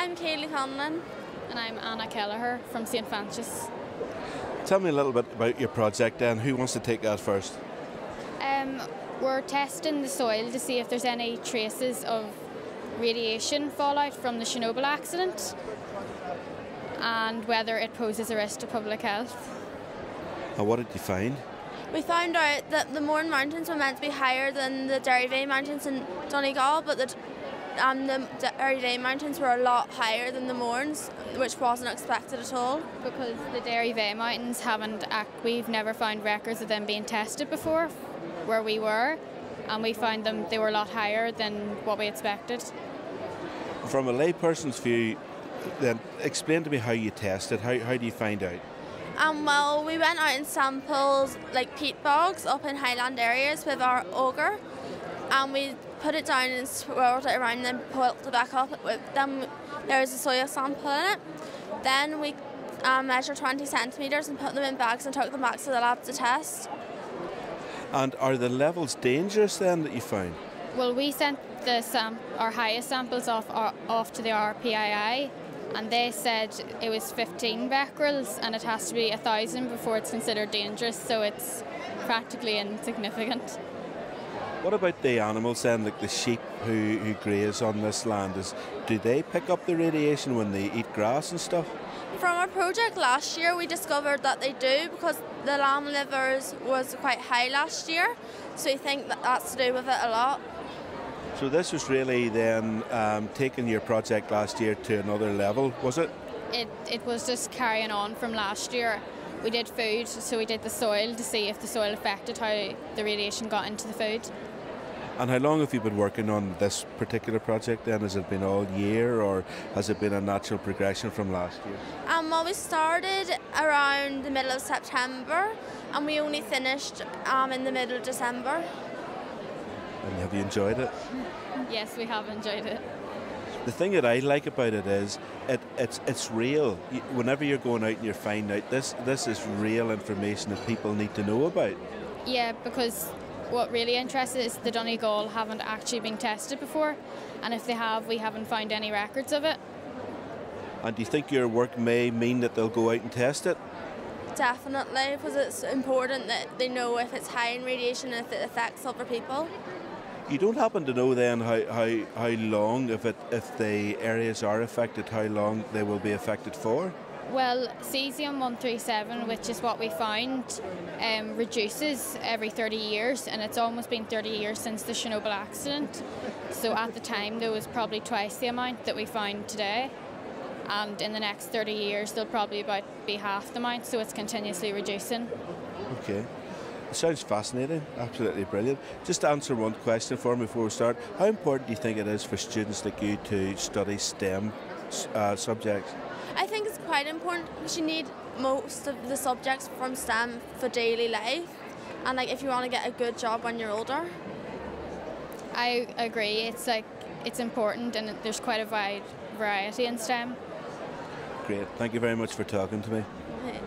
I'm Kaylee Conlon. And I'm Anna Kelleher from St Fanchea's. Tell me a little bit about your project then. Who wants to take that first? Um, we're testing the soil to see if there's any traces of radiation fallout from the Chernobyl accident and whether it poses a risk to public health. And what did you find? We found out that the Mourne Mountains were meant to be higher than the Derryveagh Mountains in Donegal, but the um, the Derryveagh Mountains were a lot higher than the Mournes, which wasn't expected at all. Because the Derryveagh Mountains haven't, we've never found records of them being tested before where we were, and we found them, they were a lot higher than what we expected. From a layperson's view, then explain to me how you tested. How, how do you find out? Um, well, we went out and sampled like peat bogs up in highland areas with our auger, and we put it down and swirled it around and then pulled it back up. With Then there was a soil sample in it. Then we um, measured 20 centimetres and put them in bags and took them back to the lab to test. And are the levels dangerous then that you found? Well, we sent the sam- our highest samples off our, off to the RPII, and they said it was 15 becquerels, and it has to be a thousand before it's considered dangerous. So it's practically insignificant. What about the animals then, like the sheep who, who graze on this land? Is, do they pick up the radiation when they eat grass and stuff? From our project last year, we discovered that they do because the lamb livers was quite high last year, so we think that that's to do with it a lot. So this was really then um, taking your project last year to another level, was it? It, it was just carrying on from last year. We did food, so we did the soil to see if the soil affected how the radiation got into the food. And how long have you been working on this particular project then? Has it been all year or has it been a natural progression from last year? Um, well, we started around the middle of September and we only finished um, in the middle of December. And have you enjoyed it? Yes, we have enjoyed it. The thing that I like about it is it, it's it's real. Whenever you're going out and you're finding out this this is real information that people need to know about. Yeah, because what really interests us is the Donegal haven't actually been tested before, and if they have, we haven't found any records of it. And do you think your work may mean that they'll go out and test it? Definitely, because it's important that they know if it's high in radiation and if it affects other people. You don't happen to know then how, how, how long, if it if the areas are affected, how long they will be affected for? Well, cesium 137, which is what we found, um, reduces every 30 years, and it's almost been 30 years since the Chernobyl accident. So at the time, there was probably twice the amount that we found today. And in the next 30 years, there'll probably about be half the amount, so it's continuously reducing. Okay. It sounds fascinating, absolutely brilliant. Just answer one question for me before we start. How important do you think it is for students like you to study STEM uh, subjects? I think it's quite important because you need most of the subjects from STEM for daily life, and like if you want to get a good job when you're older. I agree. It's like it's important, and there's quite a wide variety in STEM. Great. Thank you very much for talking to me. Okay.